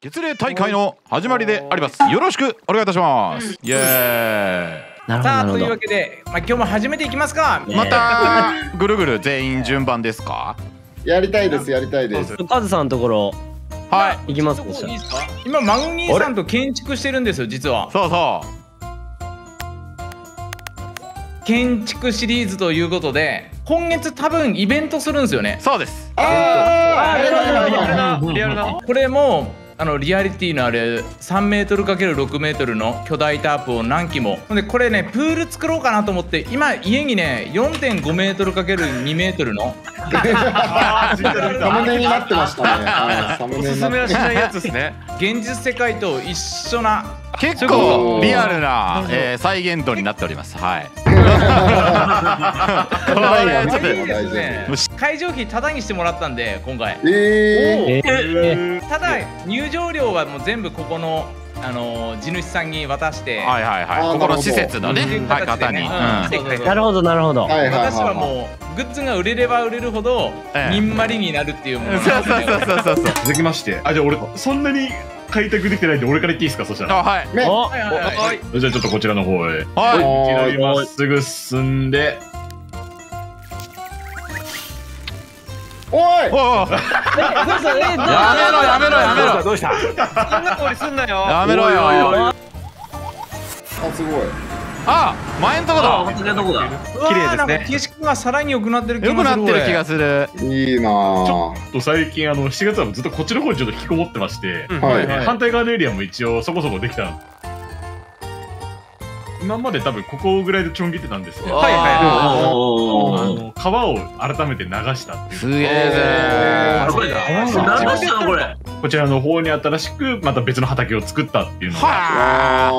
月齢大会の始まりであります。よろしくお願いいたします。イエなるほどさあというわけで、まあ、今日も始めていきますか。ーイまたぐるぐる全員順番ですか？やりたいですやりたいです。カズさんのところはい。行きます今マグニーさんと建築してるんですよ実は。そうそ建築シリーズということで今月多分イベントするんですよね。うそうです。あーリアルななリアルなこれもあのリアリティのある3メートル ×6 メートルの巨大タープを何機も。ほんでこれねプール作ろうかなと思って今家にね4.5メートル ×2 メートルの。サムネになってましたね。はいサムおネすすめはしないやつですね。現実世界と一緒な。結構リアルな、えー再現度になっております。はい 会場費タダにしてもらったんで今回。ええー。ただ入場料はもう全部ここのあのー地主さんに渡して、はいはいはい。ここの施設のね。うはい形でね方に、なるほどなるほど。私はもうグッズが売れれば売れるほどええ。にんまりになるっていうものそうなんそうそうそうそうそう。続きまして。あじゃあ俺そんなに開拓できてないんで俺から言っていいですかそしたら。あはい。はいはいはい。じゃあちょっとこちらの方へ。はい。いきなりまっすぐ進んで。おい。おい。おいやめろやめろやめろ。どうした？そんな通りすんなよ。やめろよ。あすごいあ前んとこだ。綺綺麗ですね。なんか景色がさらに良くなってる気良くがする。なってる気がする。いいなぁと最近あの7月はずっとこっちの方にちょっと引きこもってまして、うん。はいで反対側のエリアも一応そこそこできた今まで多分ここぐらいでちょん切ってたんですけど、はいはい。ああの川を改めて流したっていう。ーすげえぜこれ？流したのこれこちらの方に新しくまた別の畑を作ったっていうのが。はあ。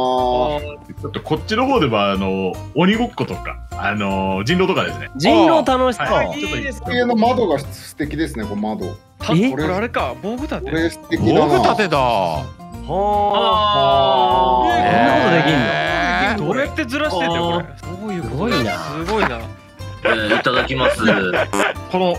ちょっとこっちの方ではあの鬼ごっことかあの人狼とかですね。人狼楽しそう、はい。い。いですー家の窓が素敵ですねこの窓。これあれか、防具立て？これ素敵防だな。具立てだ。はこんなことできんの？えーどうやってずらしてんだよこれ。すごいな。すごいな。いただきます。この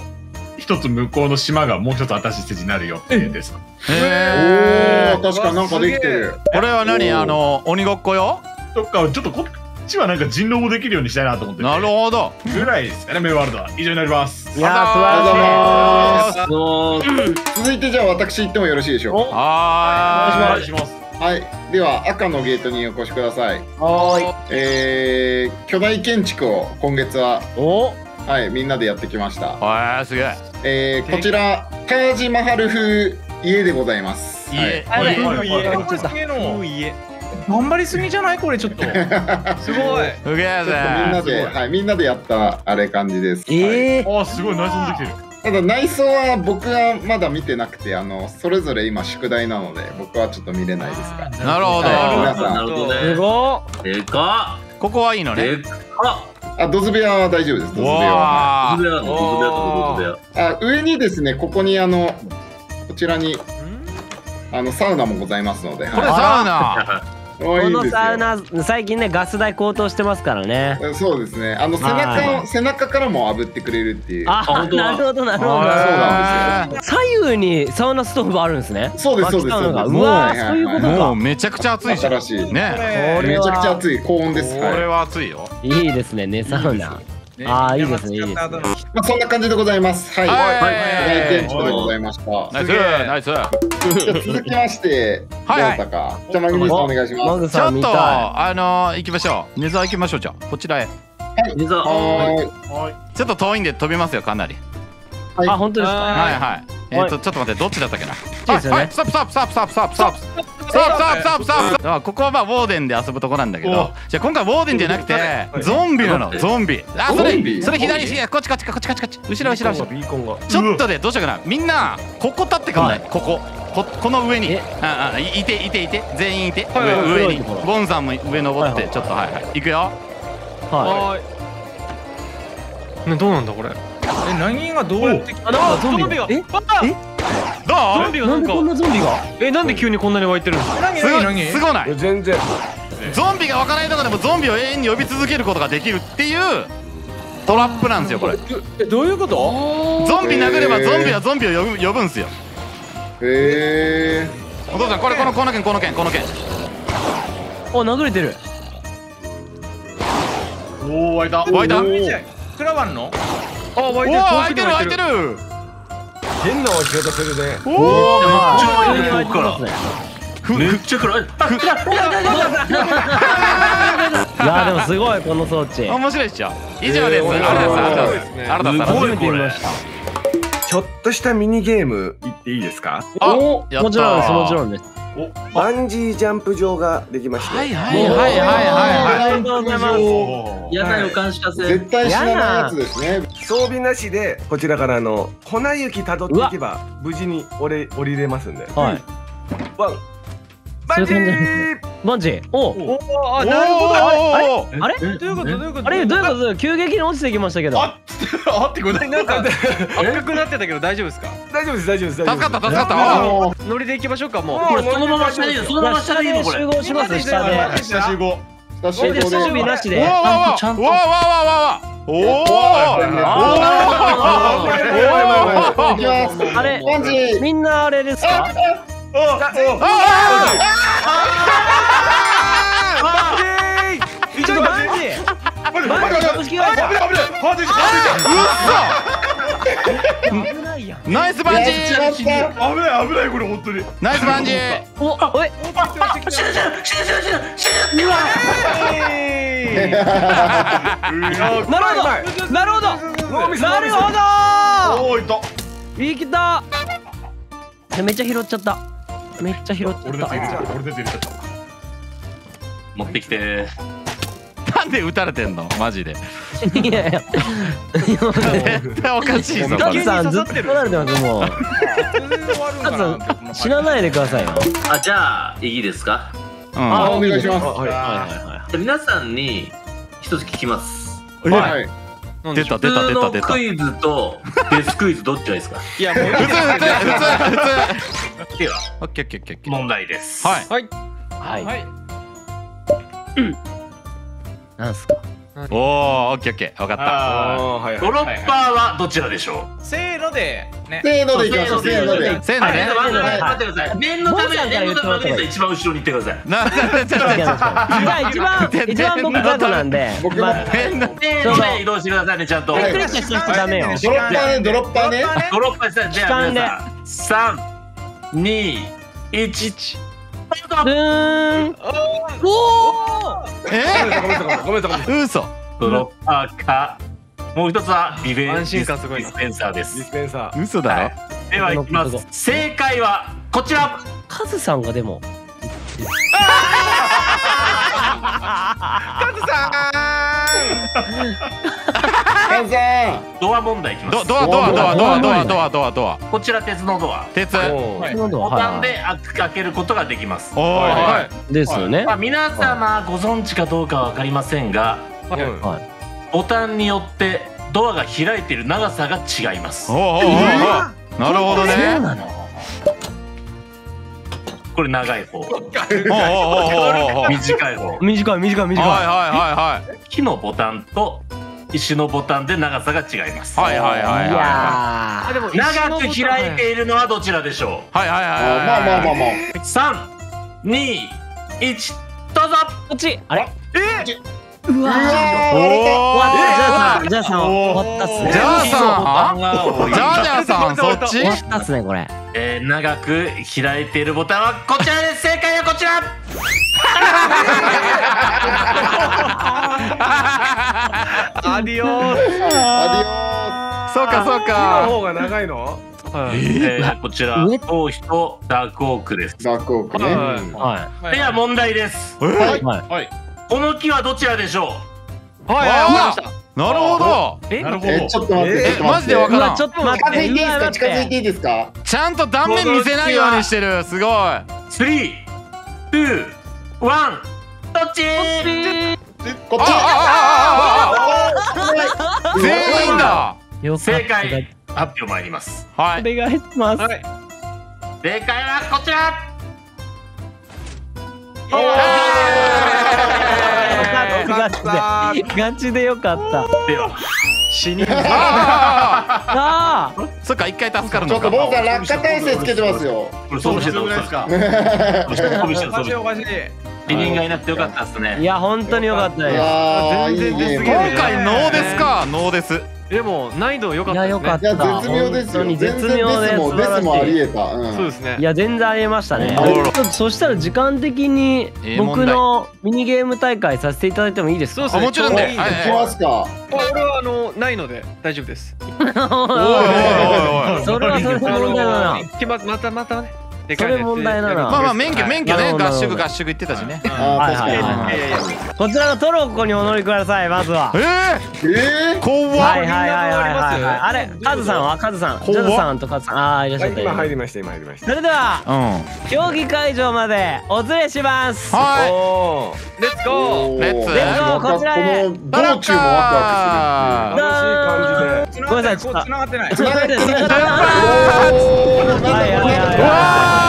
一つ向こうの島がもう一つ新しい施設になるよってですえおお確かになんかできてる。ーこれは何あの鬼ごっこよ？とかちょっとこっちはなんか人狼もできるようにしたいなと思ってて。なるほど。ぐらいですかねメイワールド。は以上になります。いやー素ありがとうござい晴らしいます。続いてじゃあ私行ってもよろしいでしょうおは願いします。かはい。では赤のゲートにお越しください。はえー、巨大建築を今月はお？はいみんなでやってきました。いはいすげえ。えー、こちらタージマハル風家でございます。家。はい。はいはい。はいこれすげえの家。頑張りすぎじゃない？これちょっと。すごい。すげえみんなぜで、はい、みんなでやったあれ感じです。はい。ええあーすごい。内装できてるただ内装は僕はまだ見てなくて、あのそれぞれ今宿題なので、僕はちょっと見れないですが。なるほどはい皆さんなるほどすね。ごでかここはいいのっ。ねでかっ。あ、ドズ部屋は大丈夫です。ドズ部屋は。わドズベアのドズベアとドズベア。あ、上にですね、ここにあのこちらにあのサウナもございますので。ーこれはサウナ このサウナ最近ねガス代高騰してますからね。そうですね。あの背中背中からも炙ってくれるっていう。あ本当だ。なるほどなるほど。そうなんで左右にサウナストーブあるんですね。そうですそうですうです。うわそういうことか。もうめちゃくちゃ暑いじゃん。新しめちゃくちゃ暑い高温です。こはい。れは暑いよ。いいですねねサウナね。あーいいですねいいまあそんな感じでございます。はい。はい。巨大建築でございました。ナイスナイス。じゃあ続きまして、はい。じゃあ、マグニスさんお願いします。ちょっとたあのー行きましょう。ネザー行きましょうじゃあ。こちらへ。実ははちょっと遠いんで飛びますよかなり。はいい。あ本当ですか？はいはいえっ、と、ちょっと待って、どっちだったっけな？はい、はい、ストップ、ストップ、ストップ、ストップ、ストップ、ストップ。ストップ、ストップ、ストップ、ストップ。ここはまあ、ウォーデンで遊ぶとこなんだけど、じゃ今回ウォーデンじゃなくて、ゾンビなの、ゾンビ。あ、それ、それ左、こっちこっちこっちこっちこっち。後ろ後ろ後ろ。ちょっとで、どうしようかな。みんな、ここ立ってくんない、ここ。ここの上に。ああいていていて。全員いて。上上に。ボンさんも上登ってちょっとはいはい。行くよ。はい。ねどうなんだこれ。え何がどうやっていあなんかゾンビが。え？ゾンビがなんんかなでこんなゾンビが？えなんで急にこんなに湧いてるんですか？何すご何何すごない？全然。ゾンビが湧かないとこでもゾンビを永遠に呼び続けることができるっていうトラップなんですよこれ。えどういうこと？ゾンビ殴ればゾンビはゾンビを呼ぶ呼ぶんすよ。へえ。お父さんこれこのこの剣この剣この剣お殴れてる。おお湧いた。湧いた？クラワンの？あ湧湧いてる湧いてる。変な湧き方するね。おお遠くから。めっちゃ暗い。いやでもすごいこの装置。面白いっしょ以上です。ありがとうござい。ますありがとうございます初めて見ました。ちょっとしたミニゲーム言っていいですか？あもちろんですもちろんですバンジージャンプ場ができましたはいはいはいはいはい。ありがとうございます。嫌な予感しかせん絶対死なないやつですね。装備なしでこちらからあの粉雪たどっていけば無事に降り降りれますんで。はい。ワンバンジそういうー！バンジー。おおおあなるほど。あれあれ？どういうこと？どういうこと？あれ？どういうこと？急激に落ちてきましたけど。あ あってこれなんか 赤くなってたけど大丈夫ですか？大丈夫です大丈夫です助かった助かった。ノリで行きましょうかもう。これそのまま下でいいよそのまま下でいいのこれ。集合します下で。下集合。う下集合。で装備なしでわわわちゃんと。わわわわわおおいきますあれバンジー。みんなあれですか？ナイスバンジー危ない危ないこれ本当にナイスバンジーおおい死ぬ死ぬ死ぬ死ぬうわなるほどなるほどなるほどおおいったいきためっちゃ拾っちゃっためっちゃ拾っちゃった俺たち入れちゃった。持ってきて。なんで撃たれてんの？マジで。いやいや。絶対おかしいぞ。これカズさんずっと取られてますもうカズさん死なないでくださいよ。あじゃあいいですか？うん。あお願いします。はい。じゃあ皆さんに一つ聞きます。はい出た出た出た出た。クイズとデスクイズどっちがいいですか？いやもういい。普通普通では オッケーオッケーオッケー問題です。はい。はい。はい。なんすか？おおオッケーオッケー。分かった。ドロッパーはどちらでしょせーのでね。せーのでいきましょう。せーので。せーのね。はい待ってください念のため念のため待ってください一番後ろに行ってください。なじゃあ一番一番僕カズなんで。僕も。移動してくださいねちゃんと。ドロッパーねドロッパーね。ドロッパーしたらじゃあ期間で皆さん三二一ブーンおおえごめんなさいごめんなさいごめんなさい嘘。ドロッパーかもう一つはリベン安心感すごいディスペンサーでディスすペンサー嘘。だろでは行きます正解はこちらカズさんがでもカズさんドア問題いきます。ドドアドアドアドアドアドアドアドアこちら鉄のドア鉄ボタンはで開けることができますおはいですよねまあ、皆様ご存知かどうかわかりませんがボタンによってドアが開いている長さが違いますなるほどそうねなのこれ長い方短い方短い短い短いはいはいはい木のボタンと石のボタンで長さが違います。はいはいはいはいい。はやあでも長く開いているのはどちらでしょいはいはいはいんまあまあまあまあう三二一どうぞ。ーこっち。あれ？うわおーー。終わったじゃあさんじゃあさん。終わったっすねじゃあ木のボタンさが多いじゃあじゃあさんそっち？終わったっすねこれ。えー長く開いているボタンはこちらです。正解はこちら。アディオーアそうかそう木のか方が長いの？えーこちら上？頭皮とダークオークです。ダークオークね。はい。うんはでは問題です。えはい。い。はいこの木はどちらでしょはいはい。なるほど。えなるほど。えちょっと待って。えマジでわからん。わちょっと待って。近づいていいですか？近づいてていいですか？ちゃんと断面見せないようにしてる。すごいう three、two、one、どっち。こっち。あああああ全員だ正解発表参ります。はいお願いしますはい正解はこちらガチでガチでよかった。では、死にああそそっか一回助かるちょっとのか坊さん落下耐性つけてますよ。これ想像してたぐらいですか想像してたおかしい。おかしい。死人がい。なくてよかったっす。ねいや本当に良かったです今回ノーですか？ノーですでも難易度良かいったですね。や良かっいや絶妙ですよ。本当に全然絶妙でデスもデスもありえた。うん。そうですね。いや全然ありえましたね。そしたら時間的にええ問題。僕のミニゲーム大会させていただいてもいいですか？そうですね。あもちろんでちょうどいいはい。いきますか。あ俺はあのないので大丈夫です。おいおいおいおいそれはそれで問題だな。行きますまたまたね。でそれ問題だなまあまあ免許免許ね合宿合宿行ってたしね。こちらのトロッコにお乗りくださいまずは。ええー？怖っ。はいはいはいはいはい。はいあれカズさんは？カズさん。ジ怖っ。ョジョさんとカズさん。ああいらっしゃった。はい今入よりました今入りました。それではうん。競技会場までお連れします。はおー。レッツゴーーレッツゴーこちらへ。道中もワクワクあ楽しい感じで。ごめんなさいちょっと。繋がってない。ちょってちょっと待ってするおー。はいはいはいはいうわー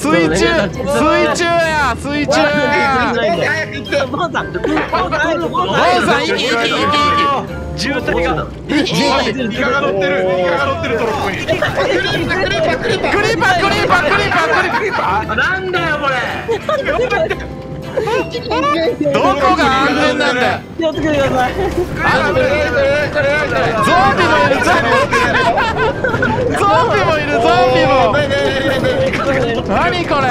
水中水中や水中や。早く行ってボンさんボンさんボンさん生き生き生き渋滞が生き生きイカが乗ってるイカが乗ってるトロッコにクリーパークリーパークリーパークリーパークリーパークリーパなんだよこれどこが安全なんだよ。気をつけてくださいあゾンビもいるゾンビゾンビもいるゾンビも。何これ？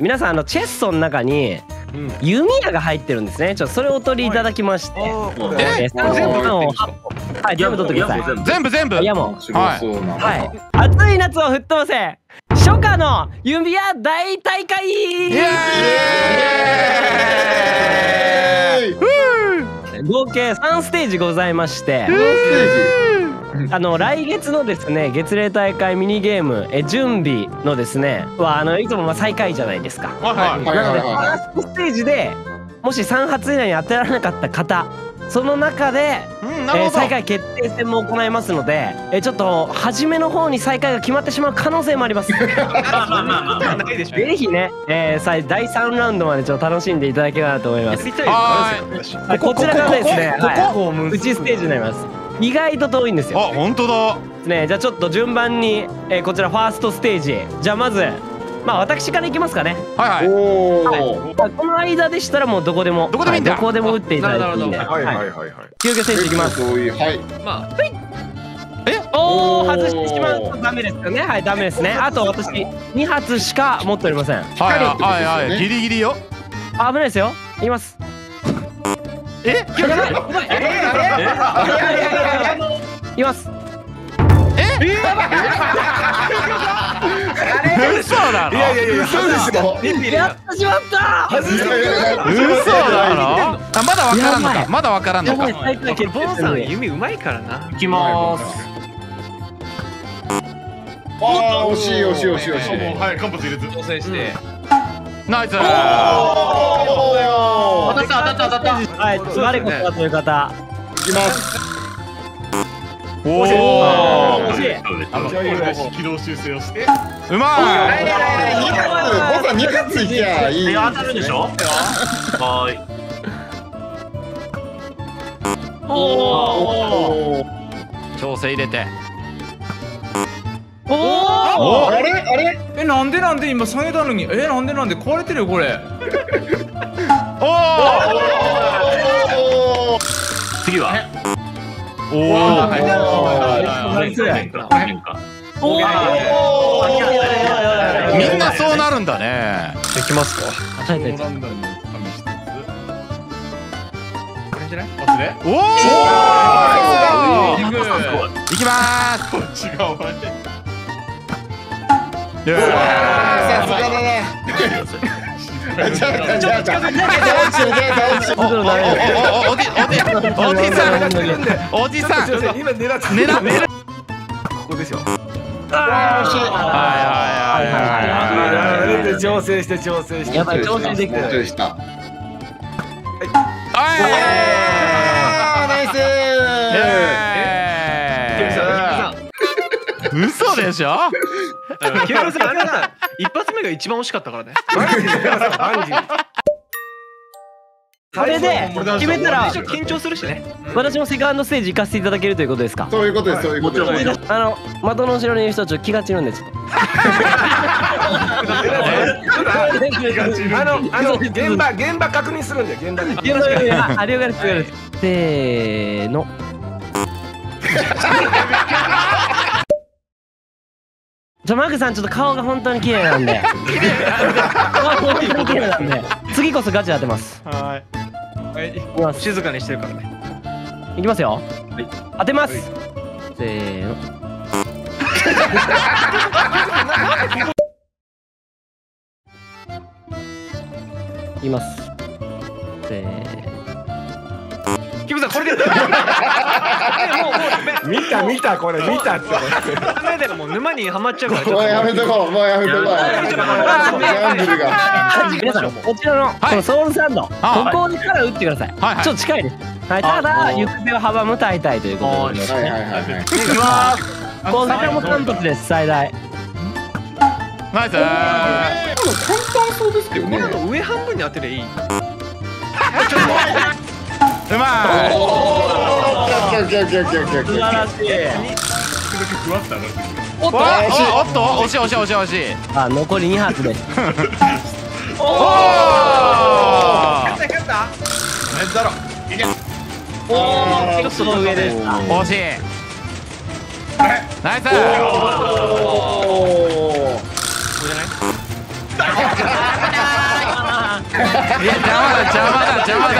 う皆さんあのチェストの中に弓矢が入ってるんですね。ちょっとそれをお取りいただきまして。ええー三本をはい全部取ってください。全部全部いやもう面白そうなはい暑い。夏を吹っ飛ばせ初夏の弓矢大大会。イエーイ。合計3ステージございまして あの来月のですね月例大会ミニゲームえ準備のですねはあのいつもまあ最下位じゃないですか。はいなのではいはい。ファーストステージでもし3発以内に当てられなかった方その中で、うんえー最下位決定戦も行いますので、えーちょっと初めの方に最下位が決まってしまう可能性もあります。まあまあまあまあ。ないでしょぜひね、えー、さ第3ラウンドまでちょっと楽しんでいただければなと思いますこちらがですねここ。はい。内ステージになります意外と遠いんですよ。あ本当だ。ねじゃあちょっと順番に、えーこちらファーストステージじゃあまずまあ私からいきますかね。はいはい。おおまあこの間でしたらもうどこでもどこでもいいんだ。はどこでも打っていただいていいんで。なるはいはいははいはい。急遽選手いきます。そういうはい。まあおおおー外してしまうとダメですよね。はいダメですね。あと私2発しか持っておりません。はいはいはいはい。ギリギリよ。あ危ないですよ。いきますえ？やばい。やばい。い。ます嘘だろい。やい。やい。やそうですよやってしまった嘘だろあまだわからんのかまだわからんのかやばい。最下位決ボンさん弓うまい。からな行きまーすあー惜しい。惜しい。惜しい。惜しい。もうはい。間髪入れず挑戦してナイス。おー当たった当たった当たった。はい誰こそだという方。いきます。おお惜しい。あの軌道修正をしてうまい。二発ボさん二発い。きゃい。い。え当たるでしょはーい。おー調整入れておおおあれあれえなんでなんで今下げたのにえなんでなんで壊れてるよこれおおー次はおおおーみんなそうなるんだねできますか与えたやつじゃないパスでおおいきまーすこっち側へイエーイさすがだなじゃあじゃあじゃあじゃあじゃあ落ちてるじゃあ落ちてるちょっとダメだおじおじおじさんおじさん狙って狙ってるここですよ惜しいはいはいはいはいはい調整して調整してやっぱり調整できてるもうちょいしたあーナイス嘘でしょキム さんあれだ一発目が一番惜しかったからね。バンジーこれで決めたら緊張するしね。私もセカンドステージ行かせていただけるということですか？そういうことですそういうことです。あの的の後ろにいる人はちょっと気が散るんでちょっと。あのあの現場現場確認するんで現場で。いやいやいやあ了解です了解です。せーの じゃマークさんちょっと顔が本当に綺麗なんで。顔が本当に綺麗なんで。次こそガチで当てます。はい。ます静かにしてるからね。いきますよ、当て ます、せーの。いきます。せーのキムさんこれで。もうもう見た見たこれ見たって。ダメだよもう沼にはまっちゃうからもう。やめとこう。もうやめとこうこちらのこのソウルサンド、ここから打ってください、はいはい。ちょっと近いです、はい、ただ行く手を阻む大体ということではいはいはいはい。いきます。こちらも3発です最大。ナイス。簡単そうですけどね。上半分に当てりゃいいうまい。素晴らしいおっとおっと惜しい惜しい惜しい惜しいあ残り2発で。すおお勝ったちょっと上です惜しい。ナイス。いや邪魔だ邪魔だ邪魔だ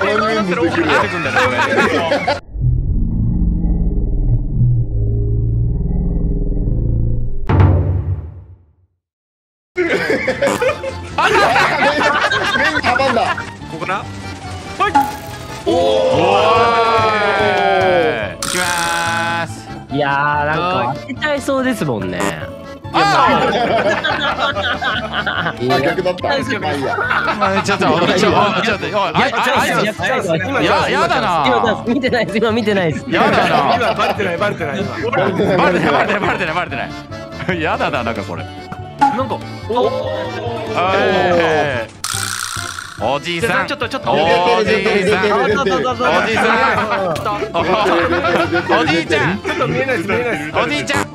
この人数できる出てくんだここないきまーす。いやーなんか当てちゃいそうですもんね ああ逆だった。まあいいや。あちょっとちょっとちょっとおいややだな。今見てないです今見てないです。やだな。今バレてないバレてない今。バレてないバレてないバレてないバレてない。やだななんかこれ。なんかはいおじいさん。ちょっとちょっとおじいさん。おじいさんおじいちゃんちょっと見えないです見えないですおじいちゃんい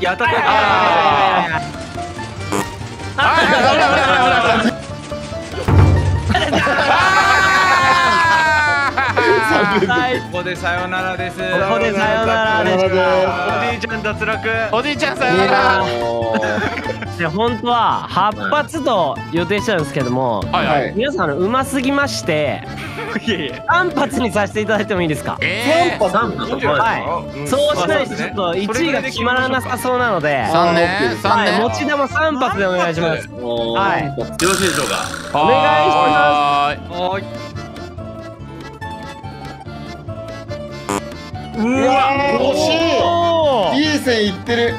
や当たったあーあー危ない危ない危ないあここでさよならです。ここでさよならでしさよなたおじいちゃん脱落ーおじいちゃんさよなら。で本当は8発と予定してたんですけどもはいはい。はい皆さんうますぎましていやいや3発にさせていただいてもいいですか？えー。三分いい。んじゃないはいそうしないとちょっと1位が決まらなさそうなので。三ね。三はいね持ち玉3発でお願いします。はいよろしい。でしょうかお願いします。はーいうわー惜しおい。いい線いってる。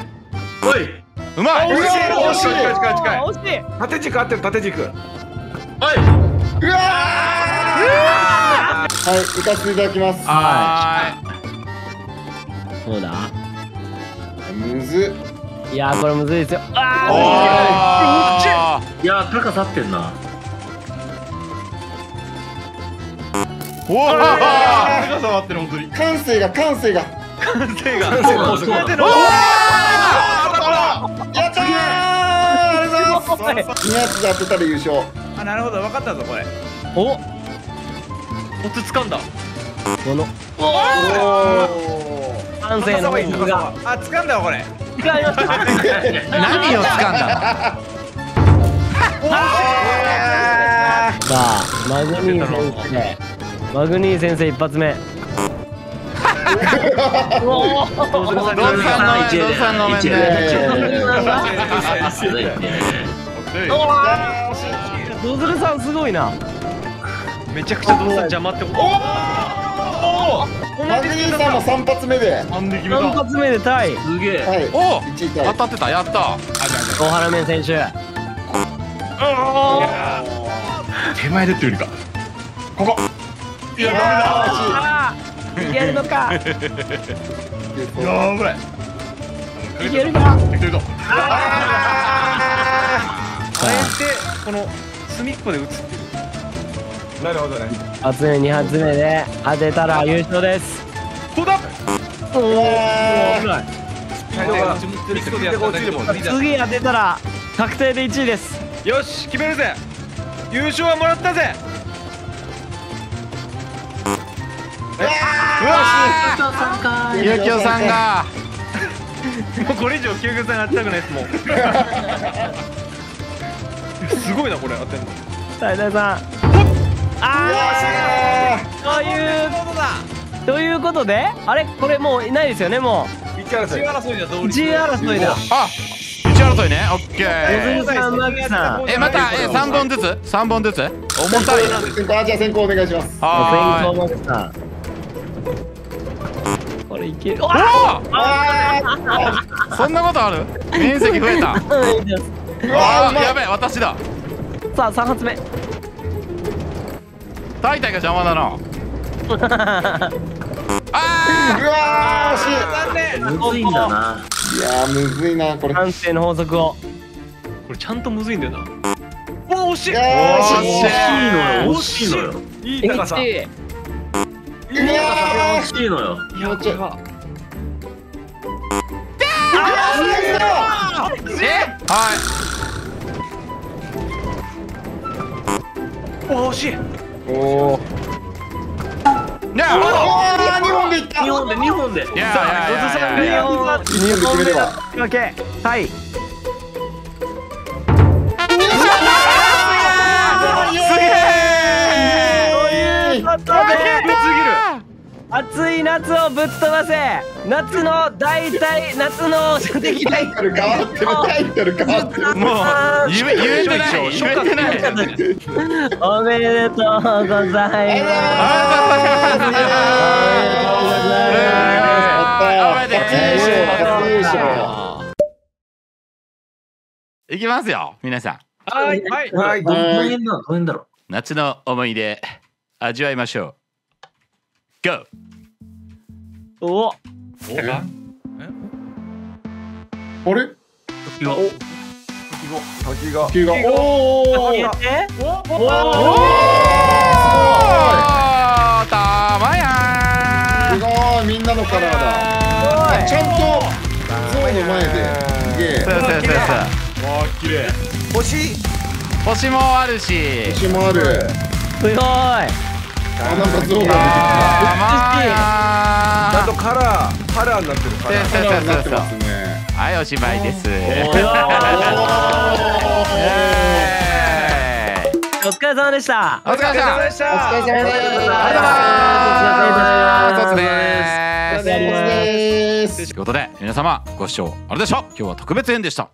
おい。うまい。惜しい惜しい近い近い近い。惜しい。縦軸合ってる縦軸。おい。うわー。はい行かせていただきます。はそうだ。むずいやーこれむずいですよ。あおい。や高さってんなーおー高さ割ってる本当に感性が感性が手がそうだそうだやったーありがとうございます2発で当てたら優勝あなるほど分かったぞこれおコツ掴んだこのおお感性の僕があ掴んだわこれ使いました何を掴んださあマグニー先生マグニー先生一発目。ドンさんのドンさんのでドズルさんすごいな。めちゃくちゃ動作邪魔ってこと。マグニーさんも3発目で。は3で決め3た発目でタイ。すげえ。い。お1位タイ。当たってたやった。大原面選手。手前でっていうよりか。ここいやダあーいけるのか。メだやばいいけるかいけるぞ。あえてこの隅っこで打つっていう。なるほどね発目2発目で当てたら優勝です。どうだ？おお危ない。次当てたら確定で1位です。よし決めるぜ。優勝はもらったぜゆうきょさんが。もうこれ以上救急さん当てたくないですもん。すごいなこれ当てんの。大体さん。ああということだということであれこれもういないですよねも一争い争いだ同う1位争いだ。あ一争いね。オッケー。えまたえ三本ずつ？三本ずつ？重たい。じゃあ先行お願いします。は先行マックさんこれいける。ーいおー！そんなことある？面積増えた。あ あーやべえ私だ。さあ3発目。大体が邪魔だな。あうわー惜むずいんだな。しいいやーむずいなこれ。判定の法則を。これちゃんとむずいんだよな。お惜しい。惜しい。のよ。惜しいのよ。い。い高さ1位いや惜しいのよ。ーもうちょい。ーえはいお惜しい。おーい。やおー二本でい。った日本で日本で。いやいやいやいやいや。2本二本で決めれば負けはい。す暑い夏をぶっ飛ばせ。夏の大体夏の敵タ対イトル変わってるタイトル変わってる。もう言え言えてない言えてないおめでとうございます。ありがとうございきます。よ皆さんはいはい。はい。夏の思い出味わいましょう。GO お。あれ？時が。先が。急が。お消え？ー。ておー。たまやすごい。みんなのカラーだ。あちゃんとゾウの前で。すげえ。そうそうそうそう。わあ綺麗。星。星もあるし。星もある。すごいあなんかゾウがたまやちゃんとカラーカラーになってるカラーになってますね。はいおしまいです。えー。お疲れ様でした。お疲れ様でした。お疲れ様ですありがとうございますお疲れ様です。お疲れ様です。ということで皆様ご視聴あれでした今日は特別編でした